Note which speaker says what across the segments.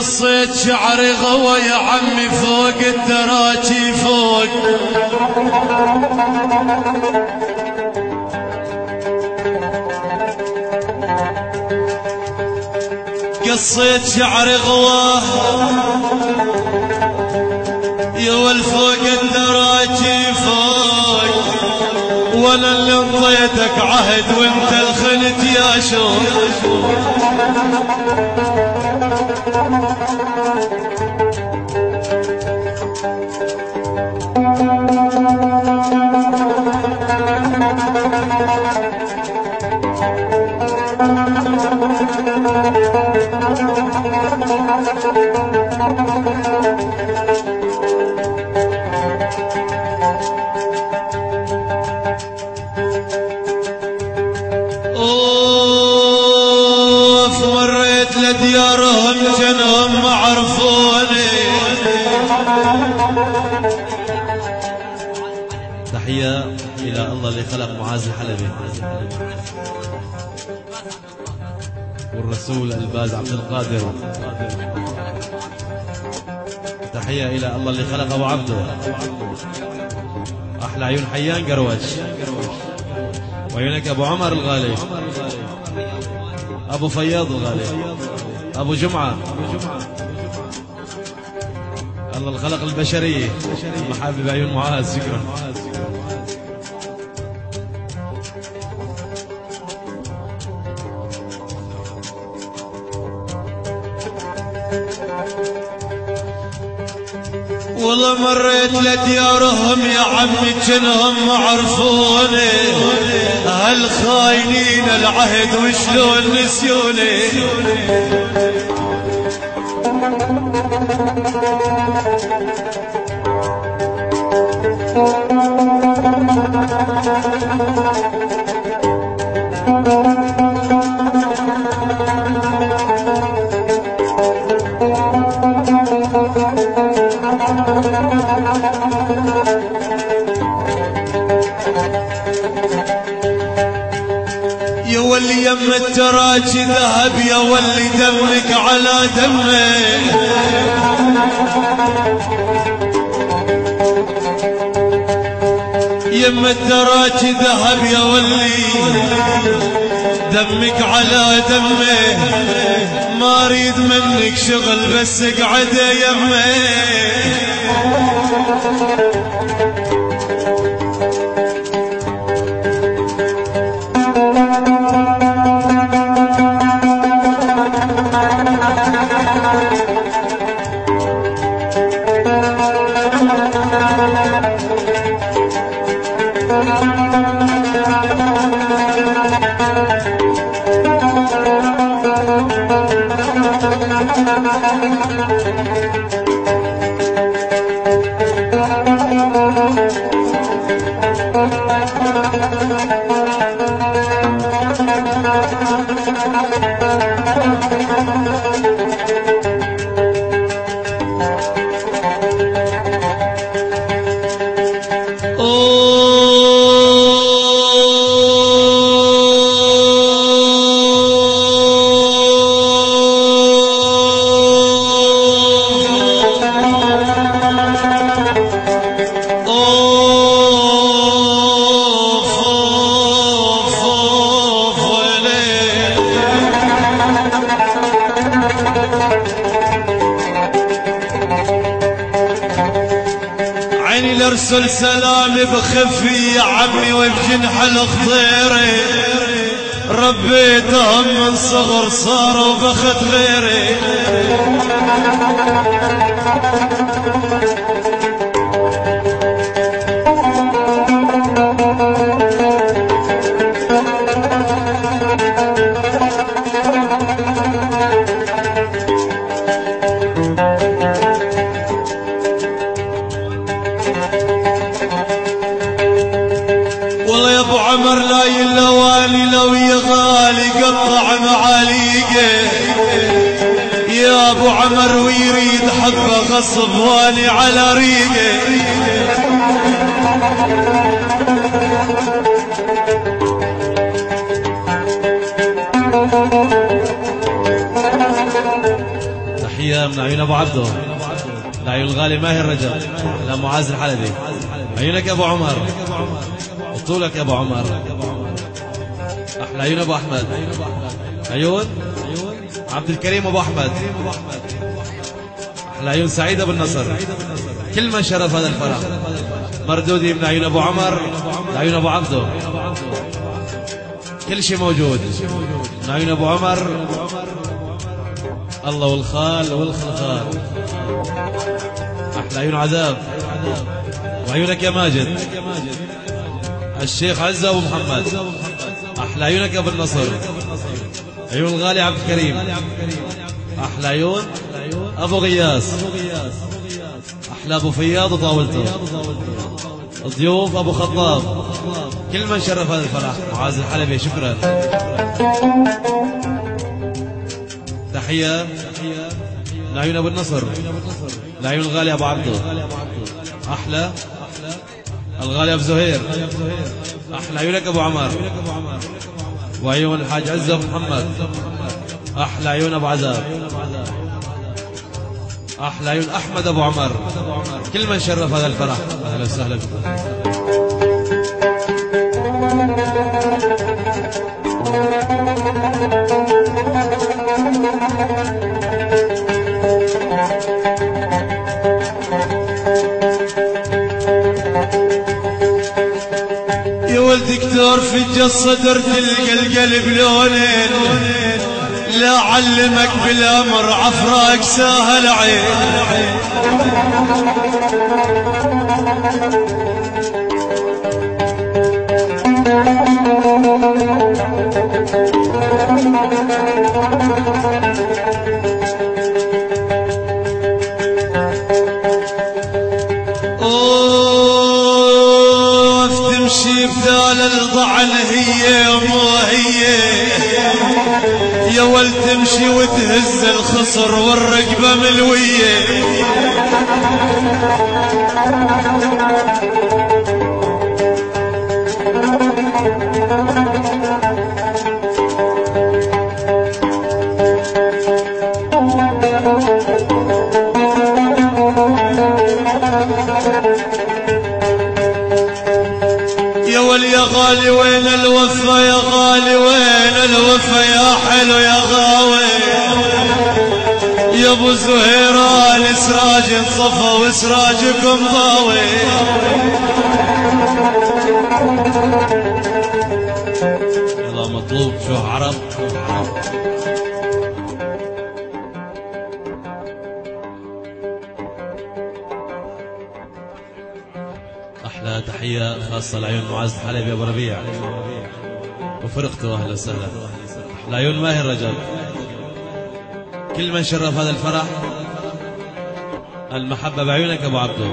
Speaker 1: قصيت شعري غوى يا عمي فوق الدراجي فوق. قصيت شعري غواه يا والفوق الدراجي فوق ولا اللي انطيتك عهد وانت الخنت يا شوق. اوف مريت لديارهم جنهم ما عرفوني
Speaker 2: تحية إلى الله اللي خلق معاذ الحلبي. والرسول الباز عبد القادر. تحية إلى الله اللي خلق أبو عبده أحلى عيون حيان قروش. وعيونك أبو عمر الغالي. أبو فياض الغالي. أبو جمعة. الله الخلق البشرية. محابب عيون معاذ شكرا.
Speaker 1: ما عرفوني هالخاينين العهد وشلون نسيوني يا ولي يم التراجي ذهب يا ولي دمك على دمي يم التراجي ذهب يا ولي دمك على دمي ما أريد منك شغل بس اقعد يمي بخفي يا عمي وبجنح الخضيري ربيتهم من صغر صاروا بخت غيري. حبه غصب واني على ريقه.
Speaker 2: تحية من عيون أبو عبده. لعيون الغالي ماهر رجب. لمعاذ الحلبي. عيونك أبو عمر. وطولك أبو عمر. أحلى عيون أبو أحمد. عيون. عبد الكريم أبو أحمد. أحلى عيون سعيد أبو النصر. كل من شرف هذا الفرح. مردودي من عيون أبو عمر لعيون أبو عبده. كل شيء موجود. من عيون أبو عمر. الله والخال والخلخال. أحلى عيون عذاب. وعيونك يا ماجد. الشيخ عزة أبو محمد. أحلى عيونك يا أبو النصر. عيون الغالي عبد الكريم. أحلى عيون أبو غياس أحلى أبو فياض وطاولته ضيوف أبو خطاب. كل من شرف هذا الفرح. معاذ الحلبي شكرا. تحية. لعيون أبو النصر. لعيون الغالي أبو عبده. أحلى. الغالي أبو زهير. أحلى. عيونك أبو عمر. وعيون الحاج عزة محمد. أحلى. عيون أبو عذاب أحلى. عيون أحمد أبو عمر. كل من شرف هذا الفرح. أهلا وسهلا. بكم
Speaker 1: يا ولد دكتور في الجصة در تلقى القلب لونين لا علمك بالأمر عفراك ساهل عين أوف تمشي بدال الضعن هي يا ول تمشي وتهز الخصر والرقبة ملوية. يا ول يا غالي وين الوفا يا غالي؟ وين الوفا يا حلو يا غاوي. يا أبو زهيران سراج انصفى وسراجكم ضاوي.
Speaker 2: يلا مطلوب شو عرب أحلى تحية خاصة لعيون معز حلبي أبو ربيع. وفرقته أهلا وسهلا. لعيون ماهر رجب كل من شرف هذا الفرح المحبة بعيونك أبو عبدو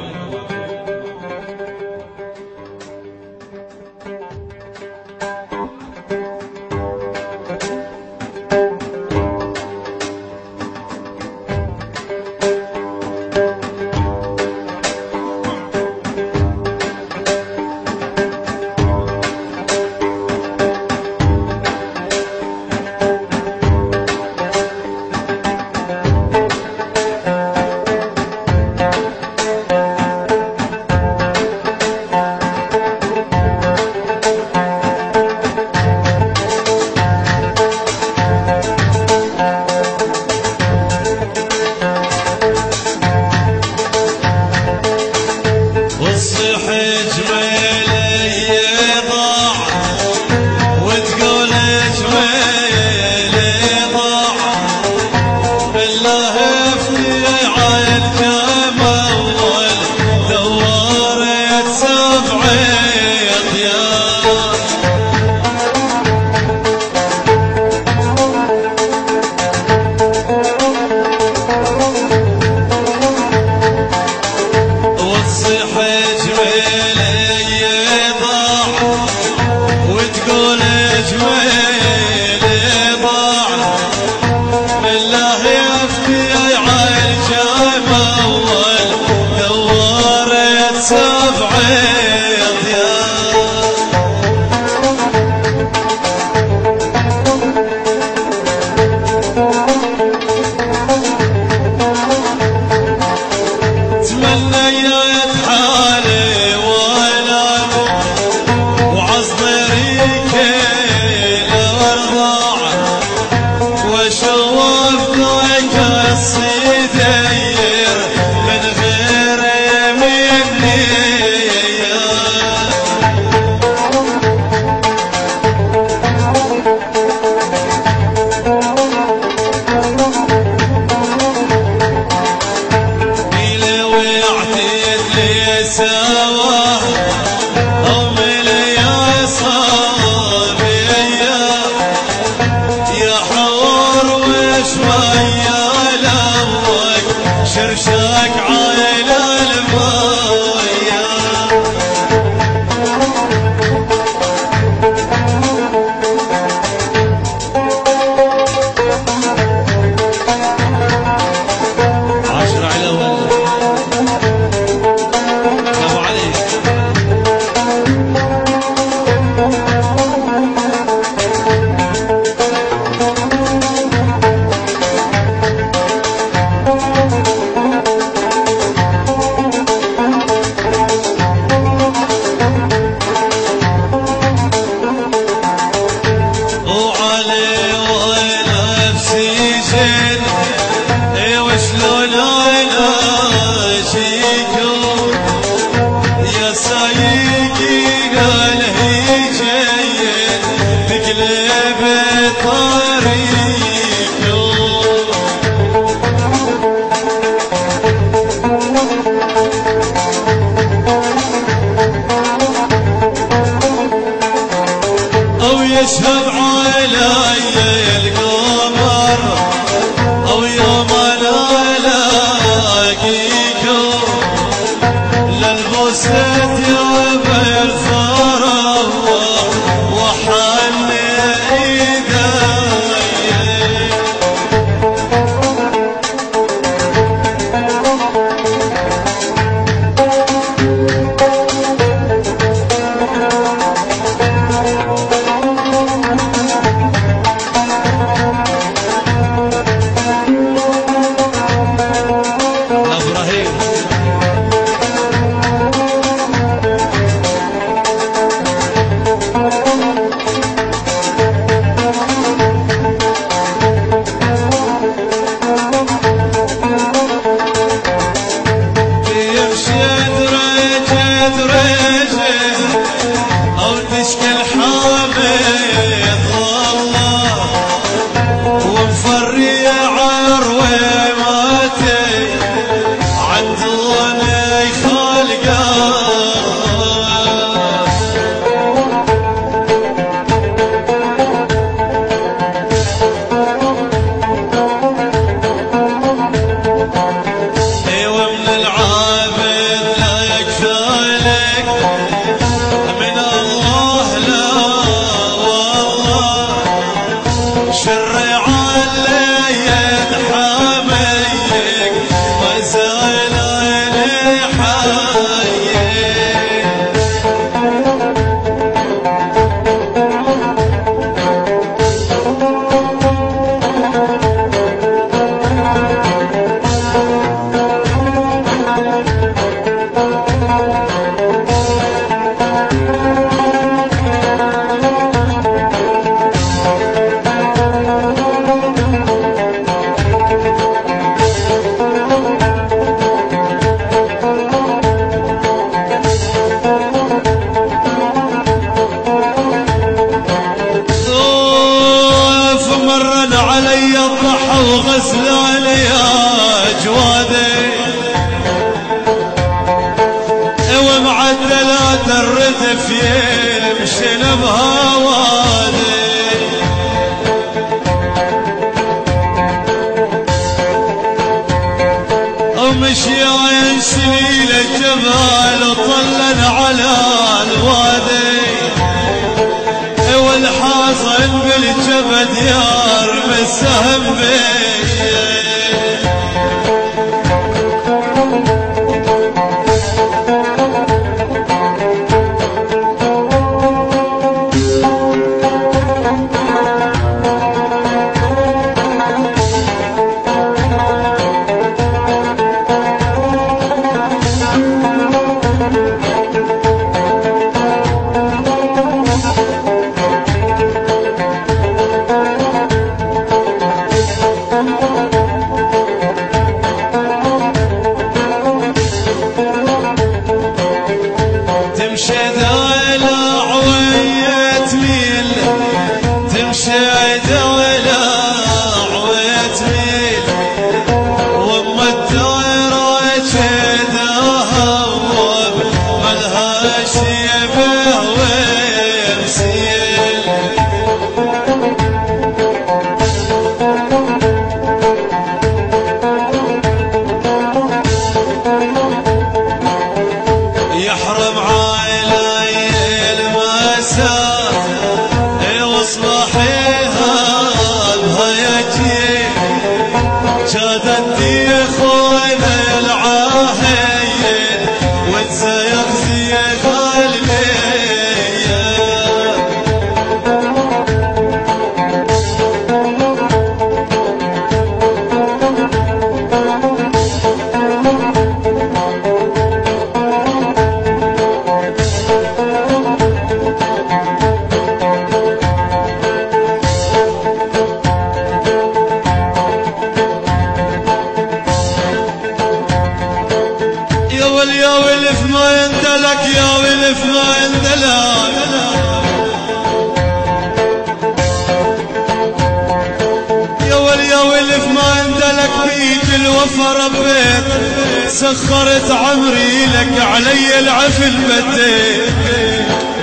Speaker 1: سخرت عمري لك علي العفل بديت.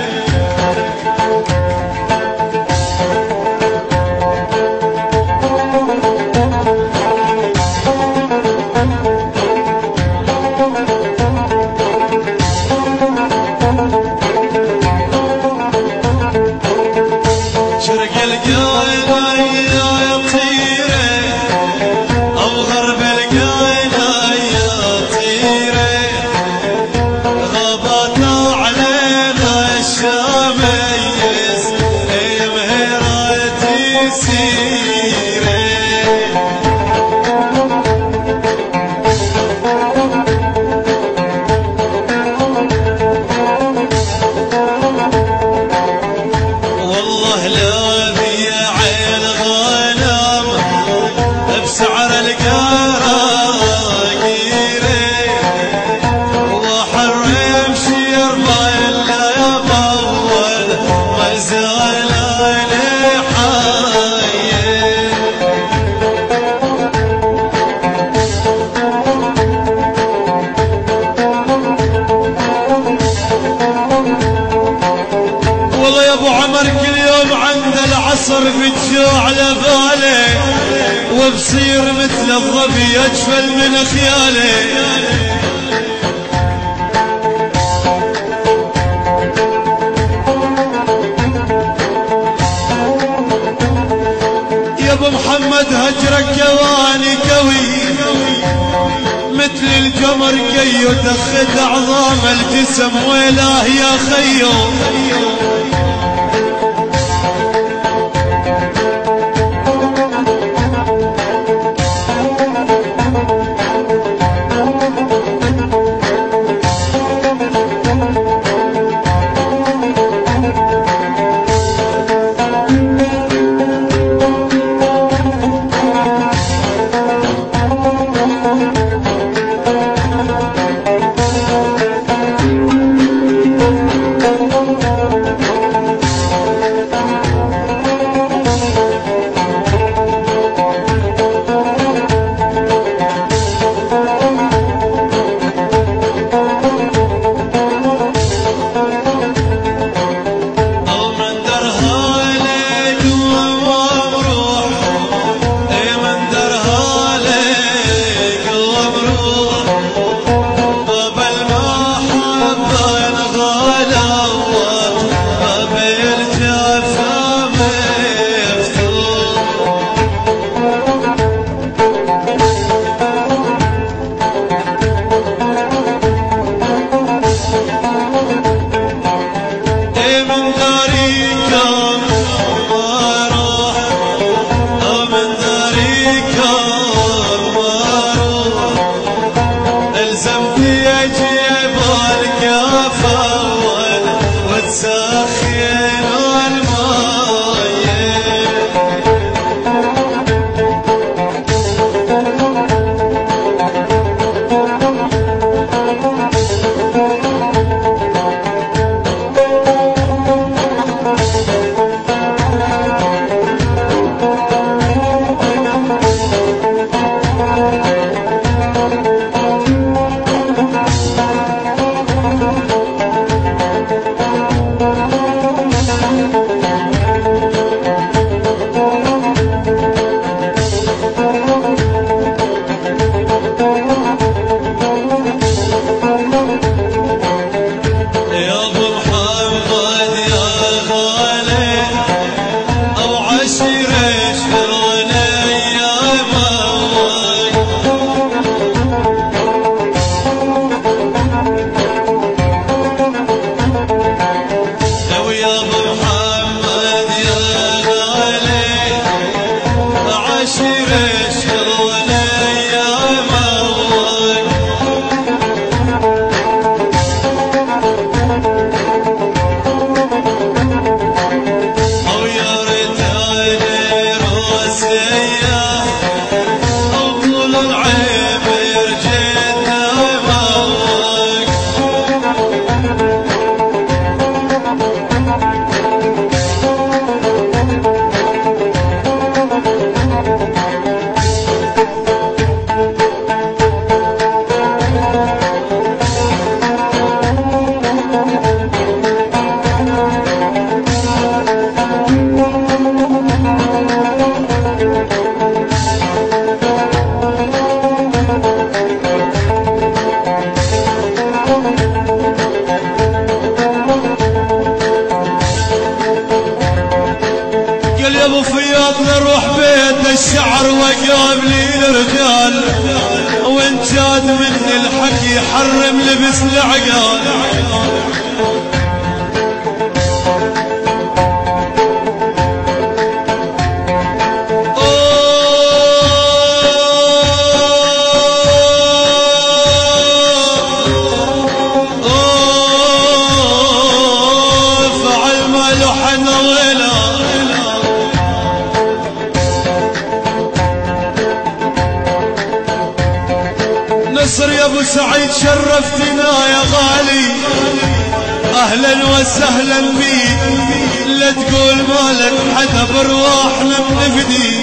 Speaker 1: والله وبصير مثل الظبي اجفل من خيالي يا أبو محمد هجرك كواني كوي مثل القمر كيو تخد عظام الجسم ويلاه يا خيو. صار واقرب لي الرجال وان جاد من الحكي حرم لبس العقال. شرفتنا يا غالي. أهلا وسهلا بيك لا تقول مالك حدا برواحنا بنفدي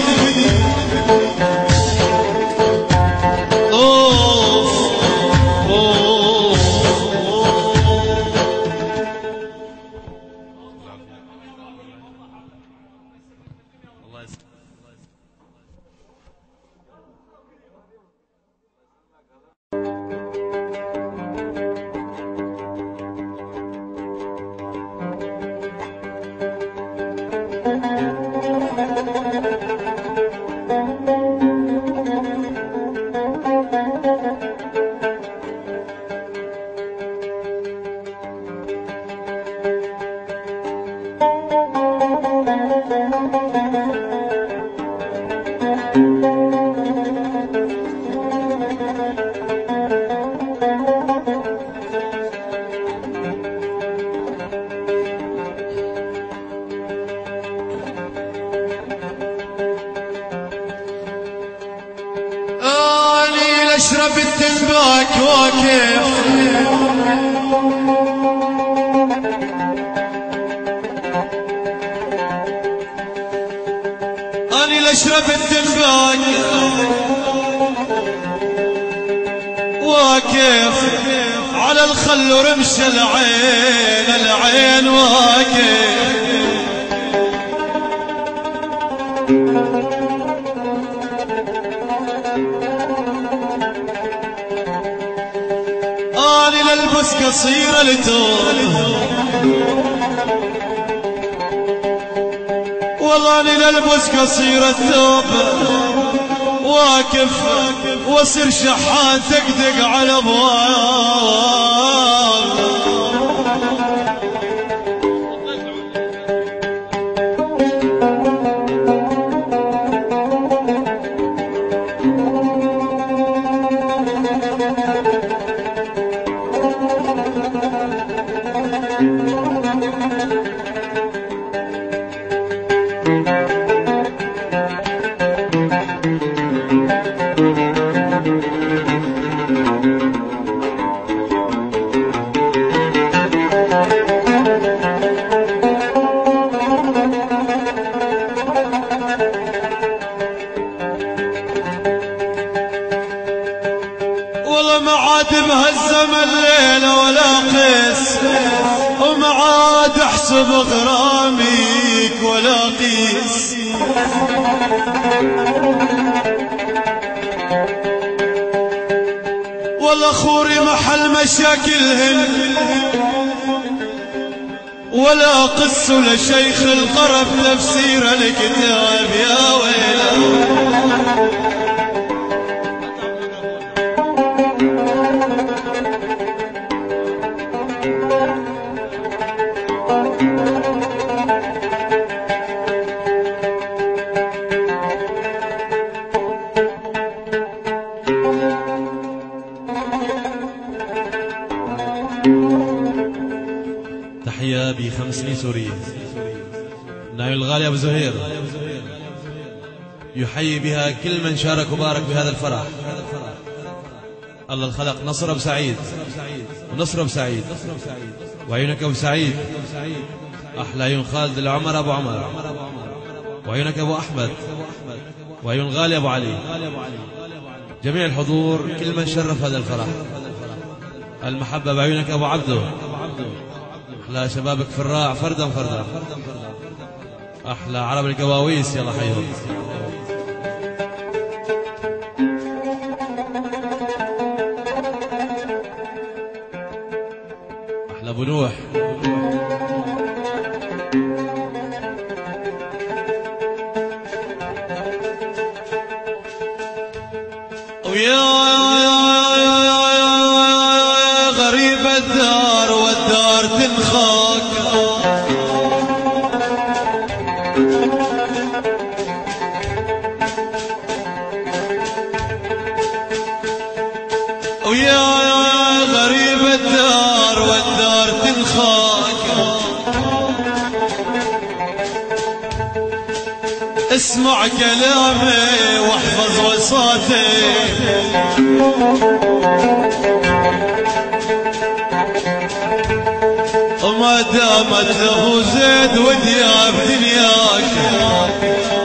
Speaker 1: قصيرة لتوب والله اني للبس قصيرة ثوب واقف واصير شحات دقدق على أبواب. عاد احسب غراميك ولا قيس. والله خوري محل مشاكلهن ولا قس ولا شيخ القرف تفسير الكتاب يا
Speaker 2: يحيي بها كل من شارك وبارك بهذا الفرح. الله الخلق نصر أبو سعيد. ونصر أبو سعيد. وعيونك أبو سعيد. أحلى عيون خالد العمر أبو عمر. وعيونك أبو أحمد. وعيون غالي أبو علي. جميع الحضور كل من شرف هذا الفرح. المحبة بعيونك أبو عبده. أحلى شبابك في الراع فردا فردا أحلى عرب القواويس يلا حيهم.
Speaker 1: Bill. اسمع كلامي واحفظ وصاتي. وما دامت له زيد ودياب دنياك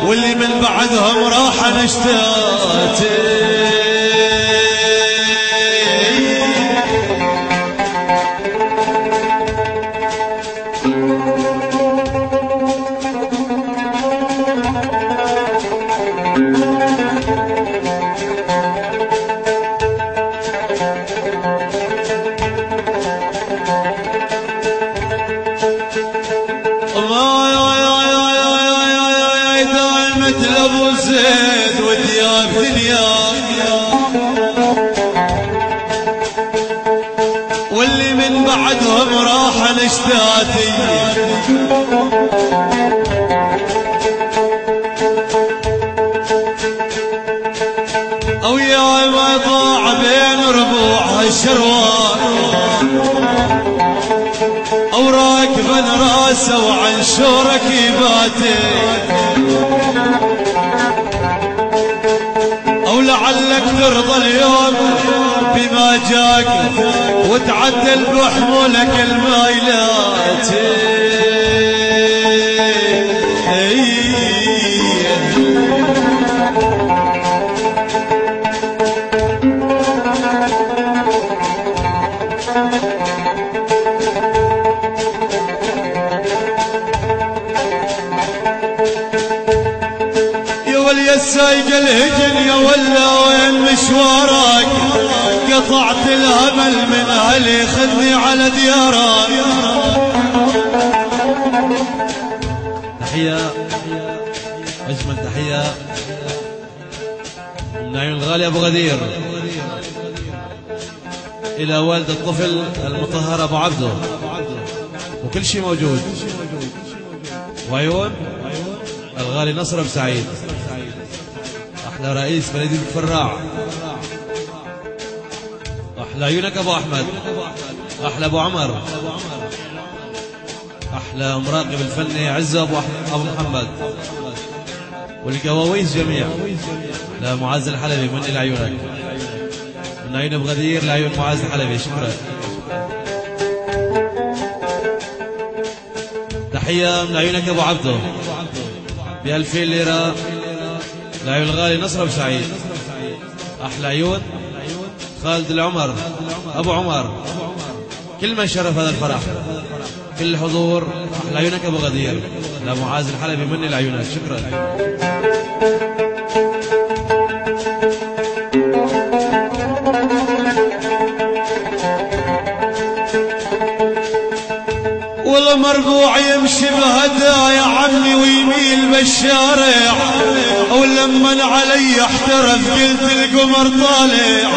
Speaker 1: واللي من بعدهم راح نشتاتي. اشتاتي أو يا ما ضاع بين ربوع الشروان. أو راكبا راسه وعن شورك يباتي لعلك ترضى اليوم بما جاك وتعدل بحمولك المايلات. السايق الهجن يا ولا وين مشوارك؟ قطعت الامل من أهلي خذني على ديارك.
Speaker 2: تحية. أجمل تحية. من الغالي أبو غدير. إلى والد الطفل المطهر أبو عبده. وكل شيء موجود. وعيون الغالي نصر أبو أحلى رئيس بلدية الفراع. أحلى. عيونك أبو أحمد. أحلى أبو عمر. أحلى مراقب الفني عزة أبو, أبو محمد. والقواويس جميع. لا معاذ الحلبي من إلى عيونك من عيون أبو غدير لعيون معاذ الحلبي. شكرا. تحية من عيونك أبو عبده. بألفين ليرة. لعيون الغالي نصر أبو سعيد. أحلى عيون. خالد العمر. أبو عمر. كل من شرف هذا الفرح. كل الحضور أحلى عيونك أبو غدير. لا معاذ الحلبي مني لعيونك شكرا.
Speaker 1: والله يمشي بهدايا عمي ويميل بالشارع. ولما علي احترف قلت القمر طالع.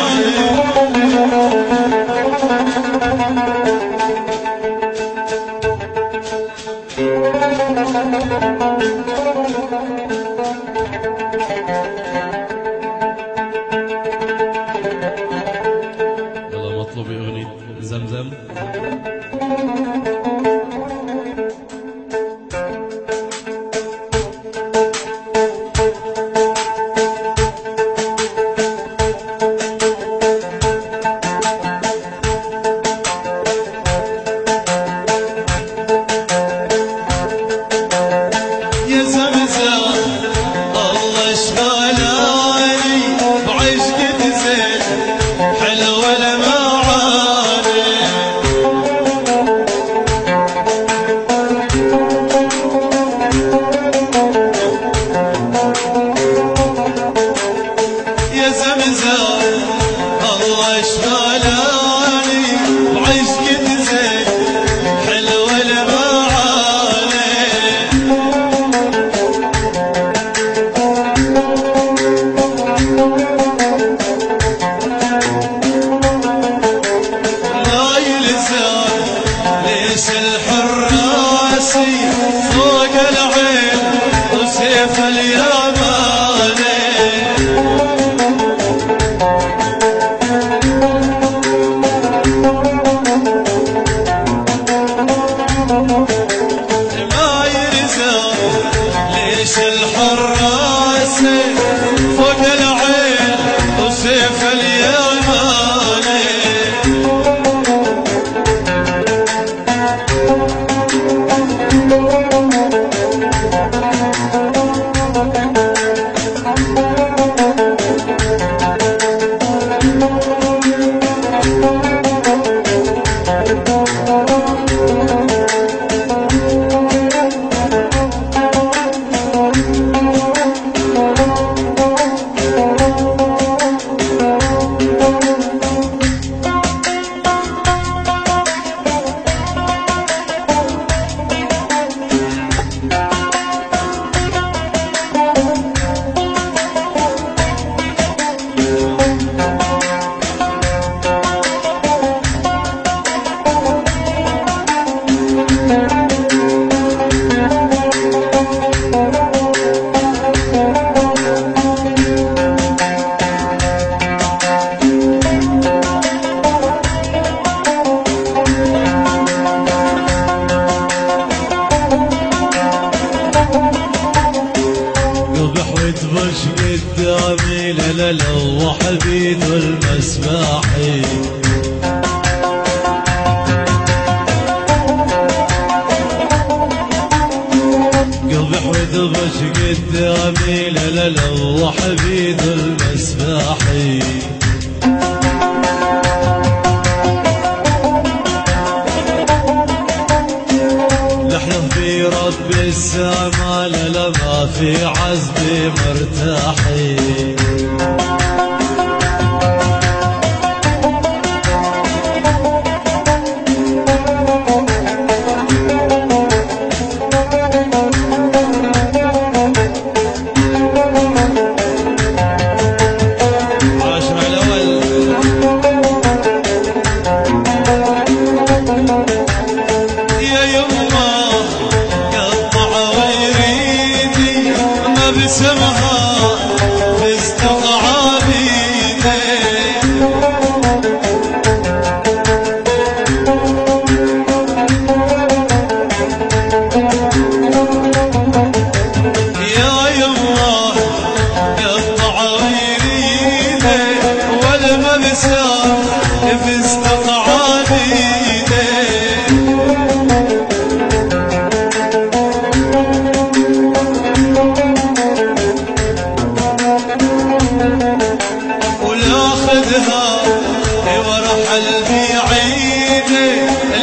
Speaker 1: قلبي عيد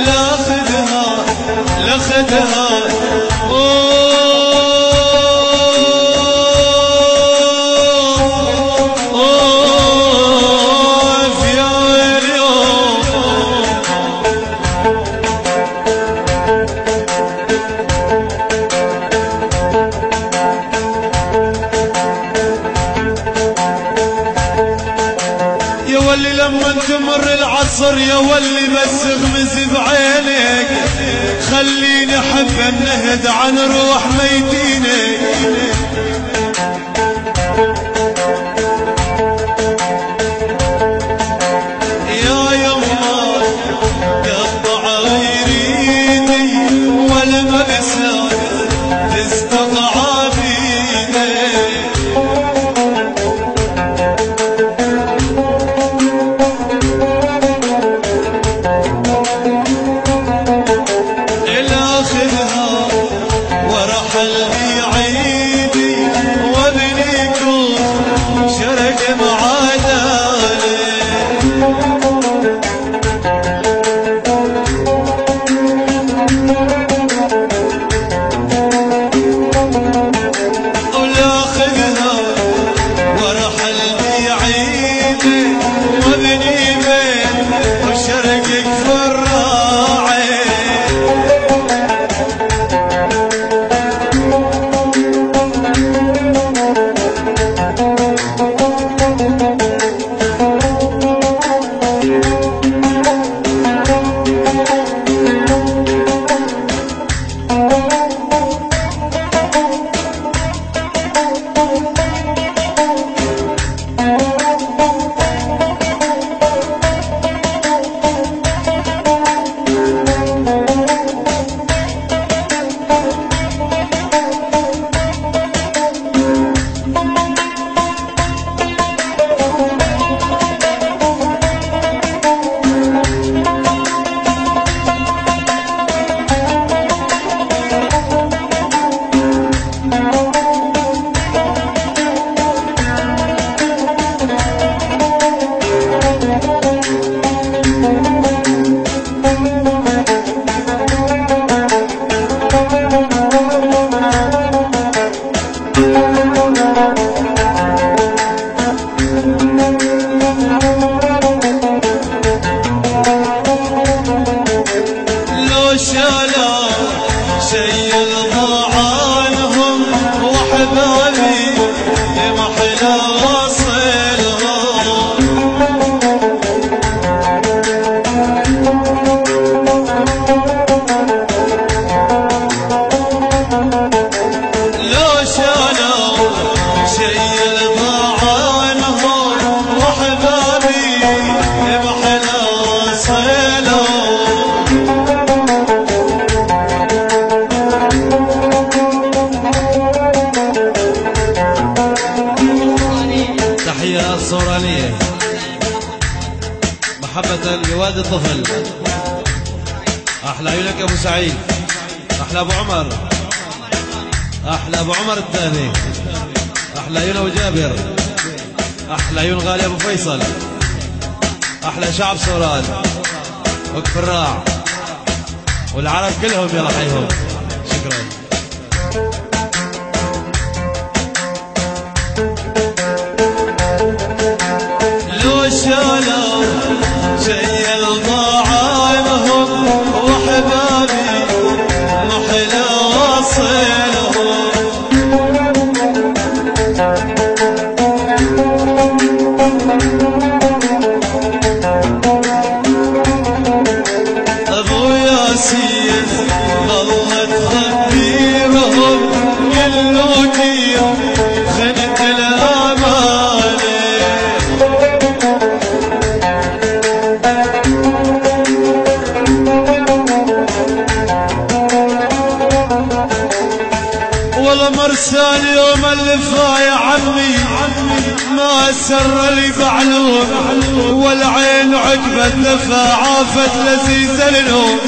Speaker 1: لاخذها يا ولي بس اغمز بعينك خليني أحب النهد عن روح ميتينك الفا يا عمي ما سر لي معلوم والعين عجبت دفا عافت لذيذ لنوم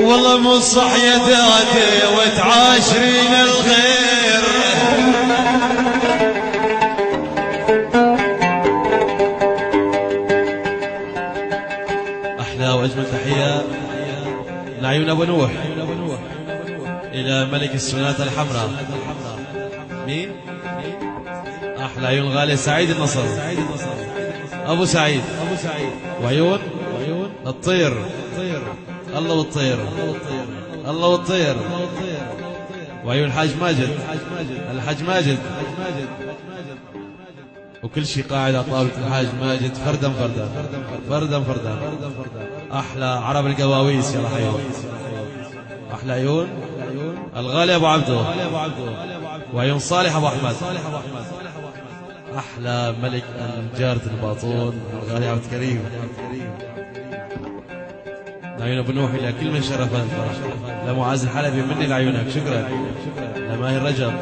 Speaker 1: والله مو صح يا دادي وتعاشرين الخير.
Speaker 2: أحلى وأجمل تحية لعيون أبو نوح. إلى ملك السنات الحمراء. مين؟ أحلى عيون غالي سعيد النصر. أبو سعيد. وعيون. الطير. الله والطير. الله والطير. وعيون الحاج ماجد. الحاج ماجد. وكل شيء قاعد على طاولة الحاج ماجد فردا فردا. فردا فردا. أحلى عرب القواويس يا حيون أحلى عيون. الغالي أبو عبده. وعيون صالح أبو أحمد. أحلى ملك جارة الباطون الغالي عبد الكريم. لعيون أبو نوح إلى كل من شرف الفرح لمعاذ الحلبي مني لعيونك. شكرا. لماهر رجب.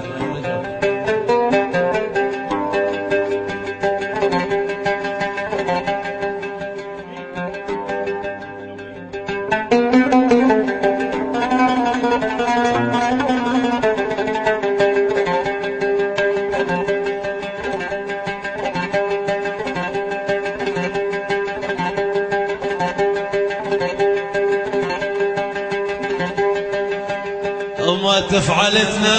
Speaker 1: وما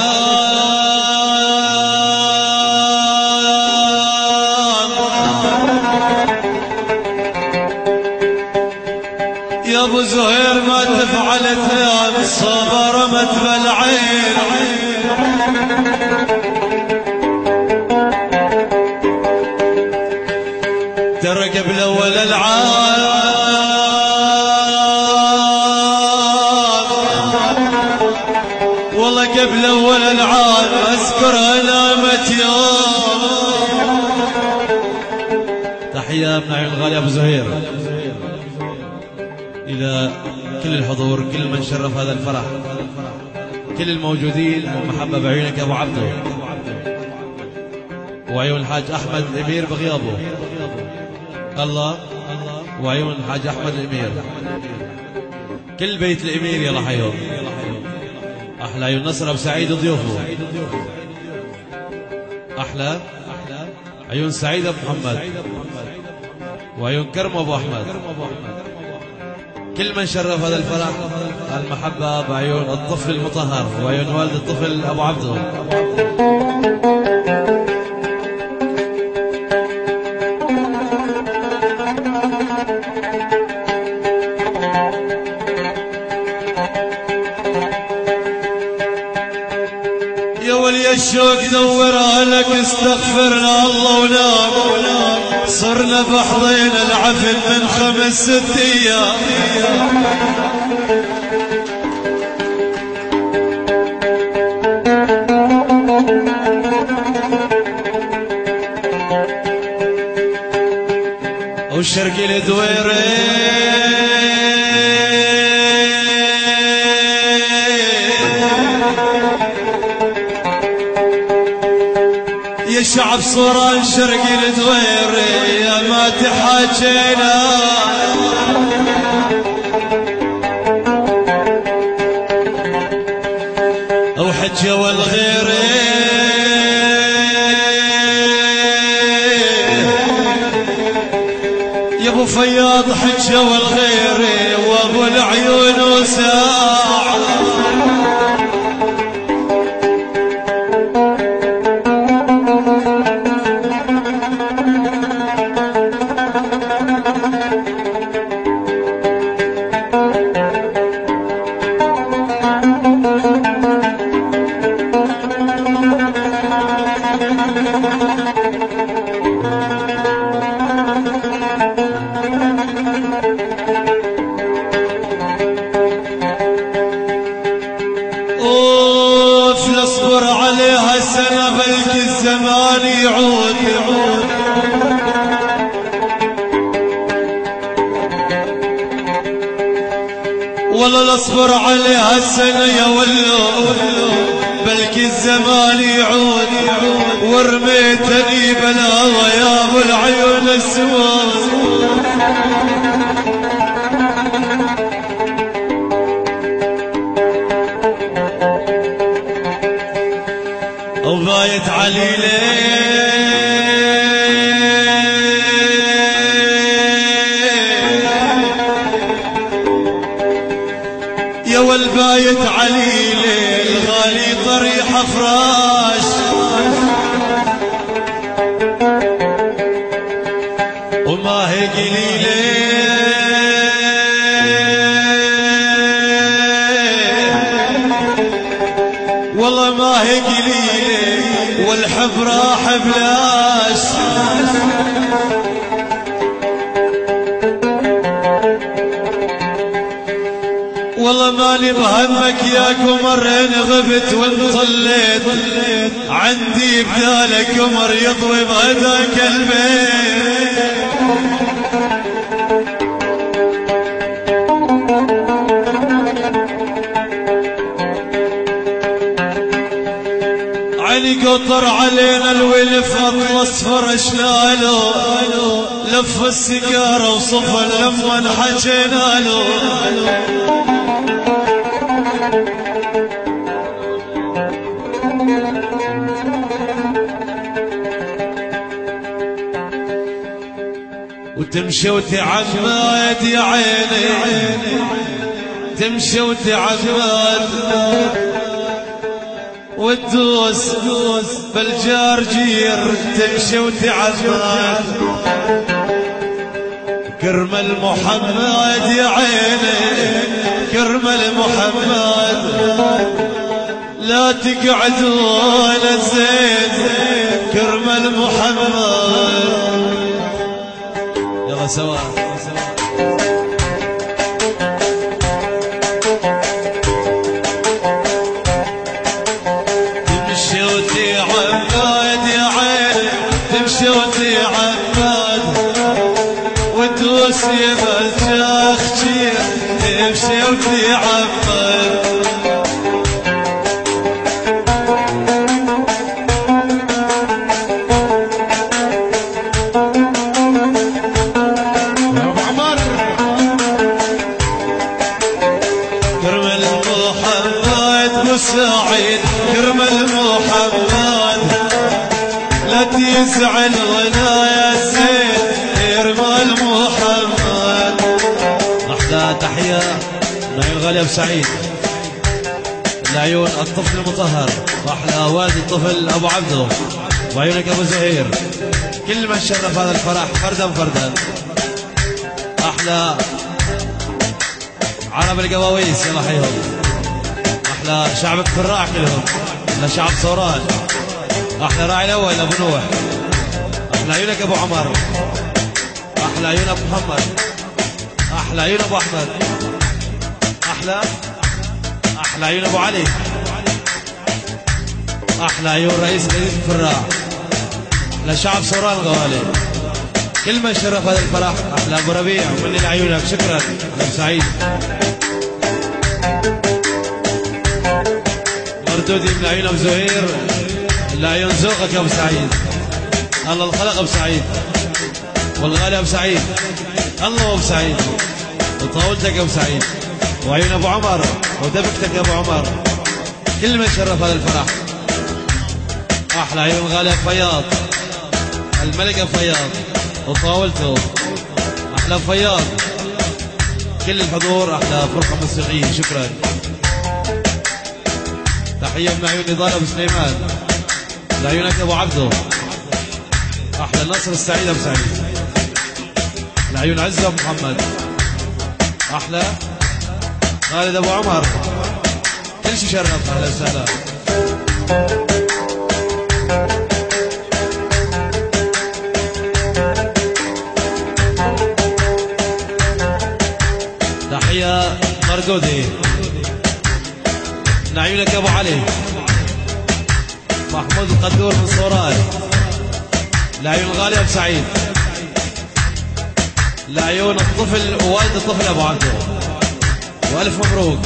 Speaker 2: تحية من عيون الغالي أبو زهير. إلى كل الحضور كل من شرف هذا الفرح. كل الموجودين محبة بعيونك أبو عبده وعيون الحاج أحمد الأمير بغيابه. الله وعيون الحاج أحمد الأمير. كل بيت الأمير يلا حيو أحلى عيون نصر أبو سعيد ضيوفه أحلى عيون سعيد أبو محمد. وعيون كرم أبو أحمد. كل من شرف هذا الفرح المحبة بعيون الطفل المطهر وعيون والد الطفل أبو عبده
Speaker 1: يا ولي الشوق دورها لك استغفرنا الله ونام صرنا بحضين العفن من خمس ست أيام. والشرقي لدويري شرقي الدويري يا ما تحاجينا. أوف نصبر عليها سنة بلك الزمان يعود يعود. والله نصبر عليها السنة يا ولو بلكي الزمان يعود. ورميتني بلاوى يا أبو العيون السواد وبايت علي يا والبايت علي الغالي طريح فراش وما والحب راح بلاش. والله ماني بهمك يا قمر إن غبت وإن طليت عندي بدالك قمر يضرب غداك البيت. قطر علينا الولف اطلس فرش لاله لف السيجارة وصفى لما حكينا له. وتمشي وتعمد يا عيني. تمشي وتعمد وتدوس بالجارجير تمشي وتعمد كرم المحمد يا عيني كرم المحمد. لا تقعدون الزين كرم المحمد.
Speaker 2: يلا سوا سعيد. لعيون الطفل المطهر. واحلى والد الطفل أبو عبده. وعيونك أبو زهير. كل من شرف هذا الفرح فردا فردا. أحلى عرب القواويس يلا حيهم أحلى شعب الفراع كلهم أحلى شعب صوران. أحلى راعي الأول أبو نوح. أحلى عيونك أبو عمر. أحلى عيون أبو محمد. أحلى عيون أبو أحمد. أحلى. أحلى عيون أبو علي. أحلى عيون رئيس مدينه الفراع أحلى شعب صوران الغوالي. كل من شرف هذا الفرح. أحلى أبو ربيع. مني لعيونك. شكرا. سعيد. مردودي من عيون ابو زهير لعيون ذوقك يا أبو سعيد. الله الخلق أبو سعيد. والغالي أبو سعيد. الله أبو سعيد. وطاولتك أبو سعيد. وعيون أبو عمر ودبكتك يا أبو عمر. كل من شرف هذا الفرح. أحلى عيون غالي فياض. الملك فياض. وطاولته. أحلى فياض. كل الحضور أحلى فرقه موسيقيه شكرا. تحية من عيون نضال أبو سليمان. لعيونك أبو عبده. أحلى النصر السعيد أبو سعيد. لعيون عزة أبو محمد. أحلى خالد ابو عمر. كل شيء شرف أهلا وسهلا تحية مرقودي. نعيونك أبو علي. محمود القدور من صوران لعيون غالي أبو سعيد. لعيون الطفل ووالد الطفل أبو عبده والف مبروك.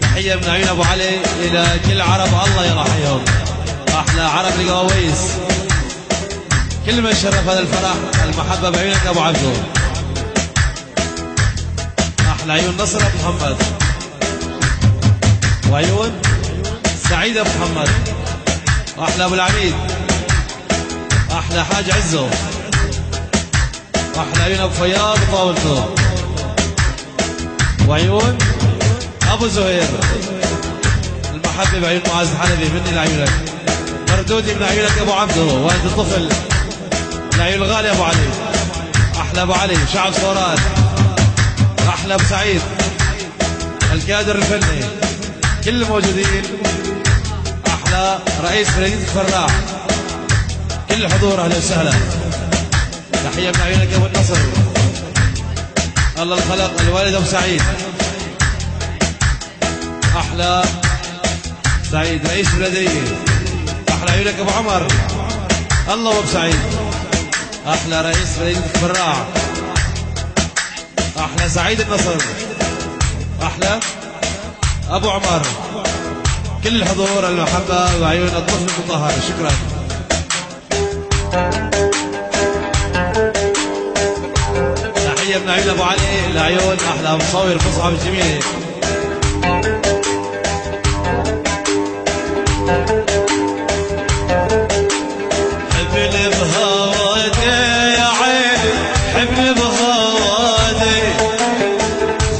Speaker 2: تحية من عيون أبو علي إلى كل عرب الله يرحيهم أحلى عرب القواويس كل من شرف هذا الفرح المحبة بعيونك أبو عبدو. أحلى عيون نصر أبو محمد. وعيون سعيد أبو محمد. أحلى أبو العميد. أحلى حاج عزو. أحلى عيون أبو فياض وطاولته. وعيون أبو زهير المحبب عيون معاذ الحنفي مني لعيونك مردودي من عيونك أبو عبده وانت طفل العيون الغالي أبو علي. أحلى أبو علي شعب صورات أحلى أبو سعيد. الكادر الفني. كل الموجودين. أحلى رئيس بلديه الفراح كل الحضور أهلا وسهلا. تحية من عيونك أبو النصر. الله الخلق الوالد أبو سعيد. أحلى سعيد رئيس بلديه أحلى عيونك أبو عمر. الله أبو سعيد. أحلى رئيس بلديه الفراع أحلى سعيد النصر. أحلى أبو عمر. كل الحضور المحبة وعيون الطفل المطهر. شكرا. من عيون أبو علي لعيون أحلى مصور مصعب الجميله
Speaker 1: حبل بهوادي يا حبل بهوادي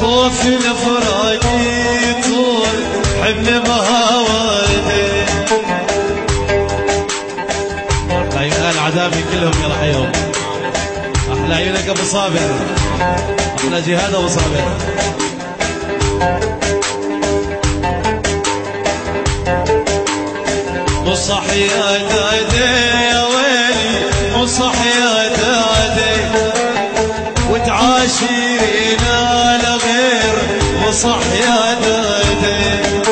Speaker 1: خوف الفراقي طول حبل
Speaker 2: كلهم يلا حيهم أحلى عيونك أبو صابر. أحلى جهاد ابو صابر
Speaker 1: مصح يا دادي يا ويلي مصح يا دادي وتعاشرين على غير مصح يا دادي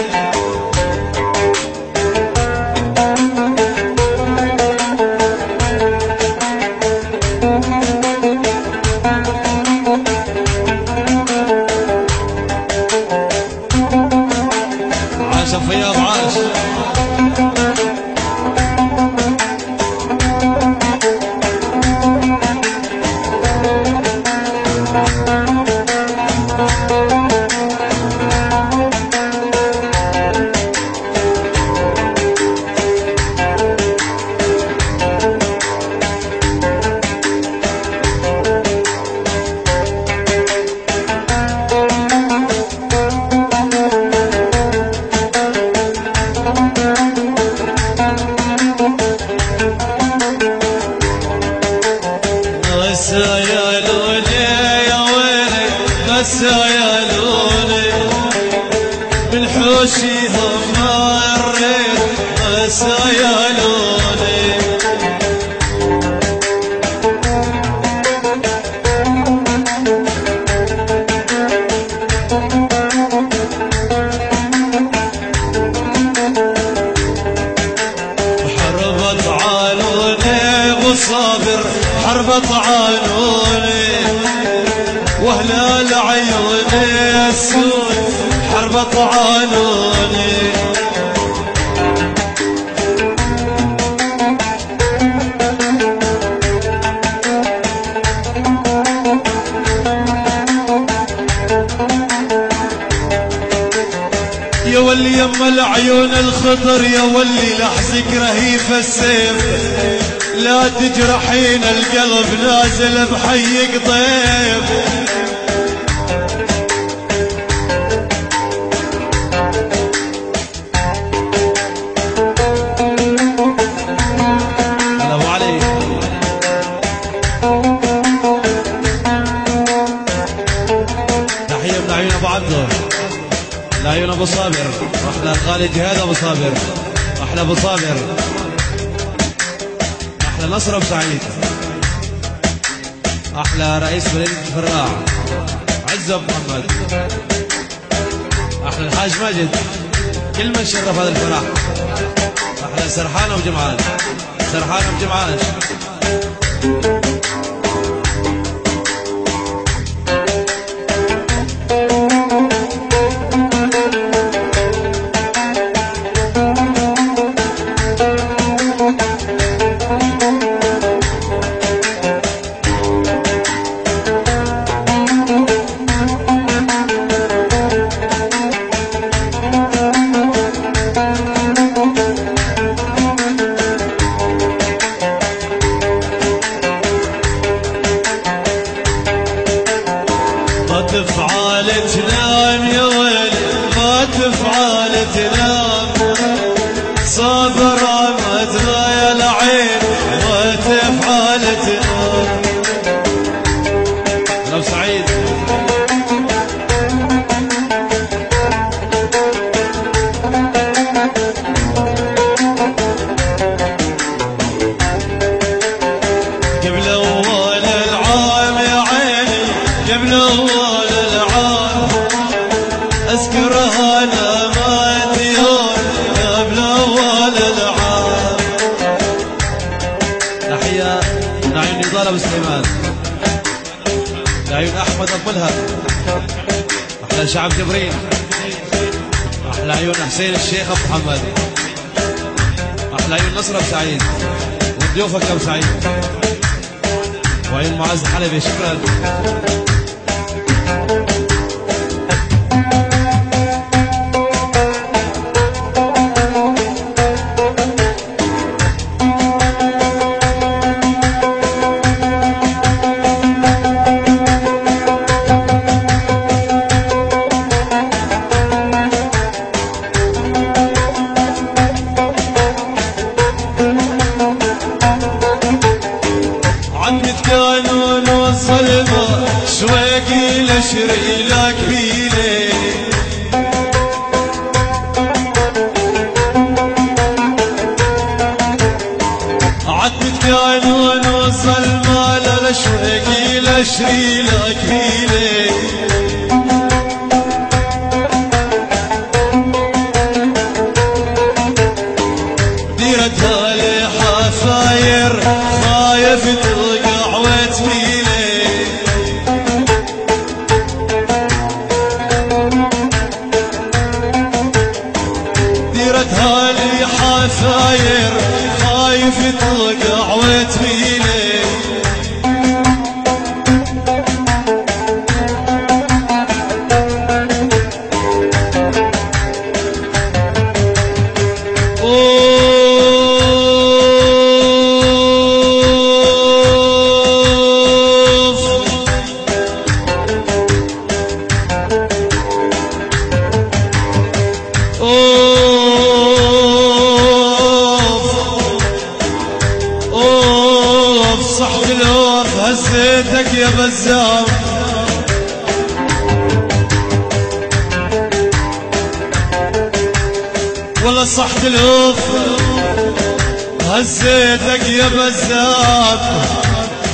Speaker 1: حربت العيون الخضر يا ولي لحظك رهيف السيف لا تجرحين القلب نازل بحيك ضيف
Speaker 2: تحية من عيون عبده. لعيون صابر. الغالي جهاد أبو صابر. أحلى أبو صابر. أحلى نصر أبو سعيد. أحلى رئيس بلديه الفراع. عز أبو محمد. أحلى الحاج ماجد. كل من شرف هذا الفرح. أحلى سرحان أبو جمعان. سرحان أبو جمعان. أحلى شعب جبرين أحلى عيون حسين الشيخ أبو محمد. أحلى عيون نصر أبو سعيد. وضيوفك أبو سعيد. وعيون معز الحلبي شكرا.
Speaker 1: الأوف هزيتك يا بزام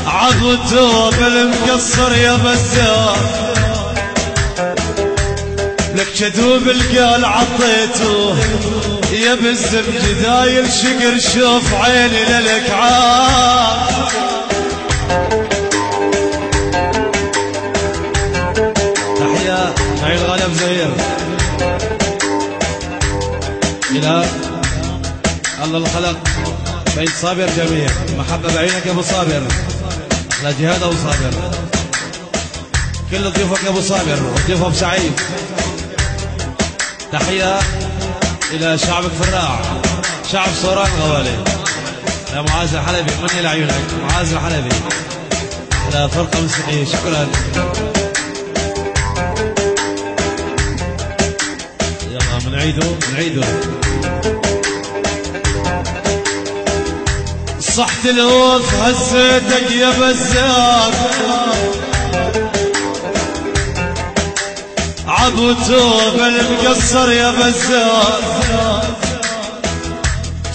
Speaker 1: عضوته بالمقصر يا بزام لك كذوب القال عطيته. يا بالزم جدايل شقر شوف عيني للك عام
Speaker 2: الخلق بين صابر جميع. محبة بعينك يا أبو صابر. أحلى جهاد أبو صابر. كل ضيوفك يا أبو صابر وضيوف ابو سعيد. تحية إلى شعبك فراع شعب صوران غوالي. يا معاذ الحلبي مني لعيونك معاذ الحلبي. أحلى فرقة مسيحية شكرا. يلا بنعيده بنعيده
Speaker 1: صحت الأوف هزيتك يا بزام عبوته بالمقصر يا بزام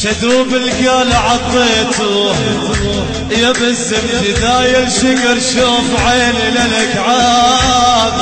Speaker 1: كذوب القال عطيته. يا بالزم جدايل شقر شوف عيني للك عاب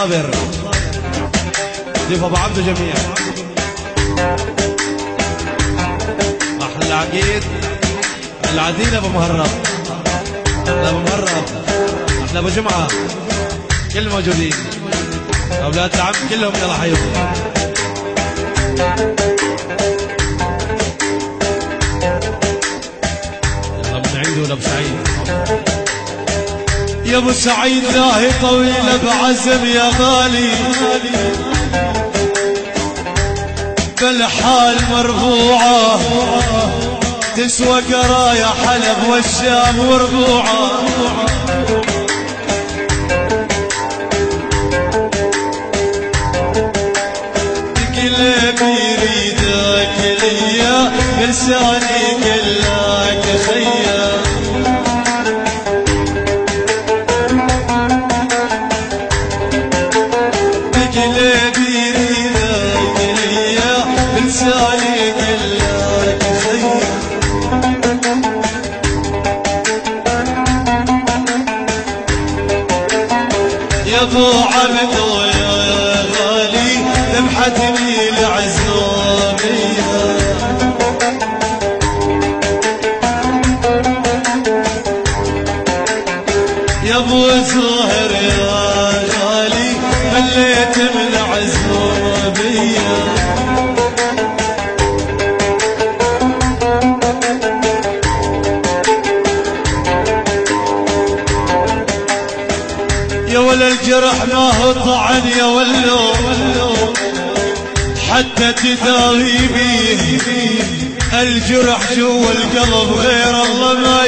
Speaker 2: الصابر. ضيف أبو عبده جميع. أحلى عقيد. العديل أبو مهرب. أحلى أبو مهرب. أحلى أبو جمعة. كل موجودين. أولاد العم كلهم يلا حيوا يلا من عنده ولا بسعيد.
Speaker 1: يا ابو سعيد داهي طويلة بعزم يا غالي. بالحال مرفوعة تسوى قرايا حلب والشام وربوعة. داوي بيه الجرح جوا القلب غير الله ما